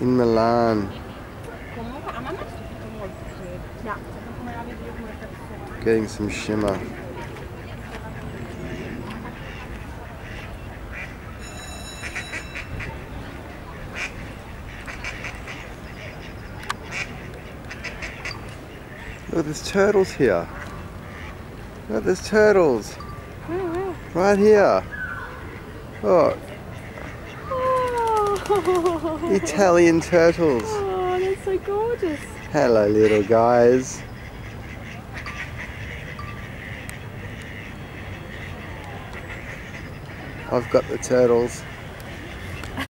in Milan. Comunque a me mi è piaciuto molto che piace, come la vedi io come persona. Getting some shimmer. Look, there's turtles here. Look, there's turtles. Right here. Look, Italian turtles. oh, that's so gorgeous. Hello, little guys. I've got the turtles.